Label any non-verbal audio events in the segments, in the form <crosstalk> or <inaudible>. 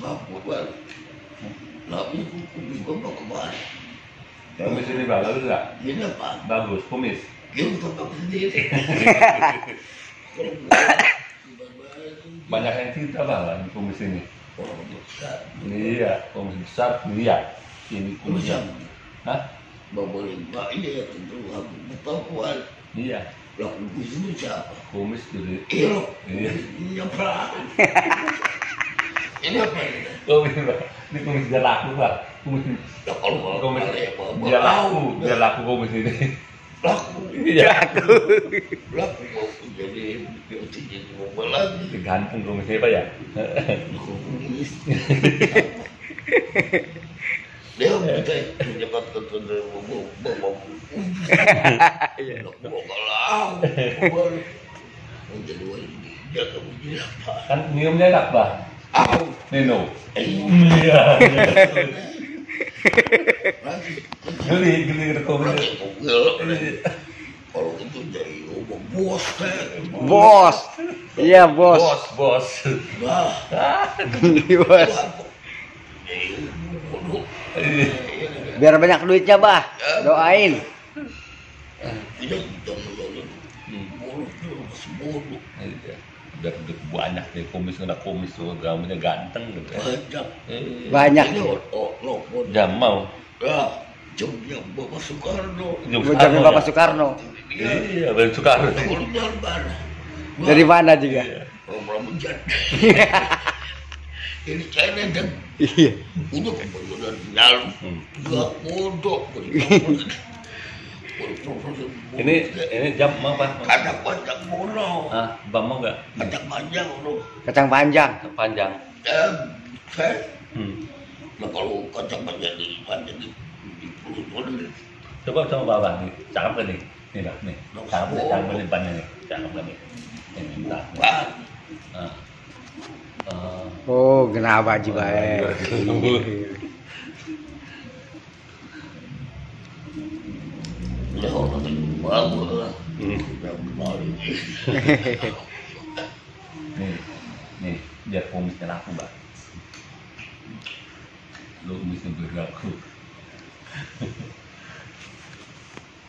Bal. Ini bagus nggak? Ini? Bagus, kumis. Bapak sendiri. Banyak yang cinta bang kumis ini. Besar. Iya, kumis besar, iya. Ini kumis Kumis yang, yang hah? bapak lima ini ya tentu aku bapak Iya, Lah kumis itu siapa? kumis jadi. Iya. Iya. Nyeprak. <laughs> Ini apa ini? Kumis bang, ini kumis laku bang. Kumis kalau Kumis ya, Bapak <laughs> dia laku, tahu. dia laku kumis ini. laku. Laku waktu jadi jadi mobil lagi. Gantung kumisnya pak ya. Kumis. Dia kita tanda bapak bapak. Nak bawa kalau. Jadi wali dia kamu jadi apa? Kan minumnya enak bang. Au. Nino. Eh, Iya. Nanti Geli, geli mobil. Kalau itu jadi omong bos. Bos. Iya, bos. Bos, bos. Nah, bos. eh. Iya. Biar banyak duitnya, Bah. Doain. Tidak. Hmm. Bodoh, bodoh. Udah udah banyak deh kumis kena kumis tuh gambarnya ganteng gitu. Banyak. Eh, Banyak. Ini oh, lo bodoh. Jam mau. Ya, jamnya Bapak Soekarno. Jam Gue jamin Soekarno Bapak ya? Soekarno. Iya, Bang Soekarno. Dari mana juga? Iya. Orang Ramujan. <laughs> Ini China dan Iya. ini kemudian. Hmm. Gak bodoh. <laughs> Ini ini jam apa? Kadang panjang bodoh. Ah, bang mau nggak? Kadang panjang bodoh. Kacang panjang. Panjang. Dan saya Hmm. Nah kalau kacang panjang di panjang di perut bodoh. Coba coba bapak nih, cakep kan nih? Nih bang, nih, cakep nih, cakep nih depannya nih, cakep kan nih. Ini minta. Ah. Oh, kenapa Haji baik? <laughs> ya bagus lah. Hmm. <laughs> Nih, nih, biar kumisnya laku mbak. Lu kumisnya berlaku.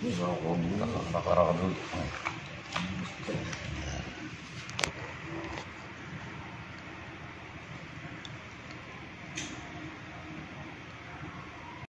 Ini orang ngomong. Bakar dulu.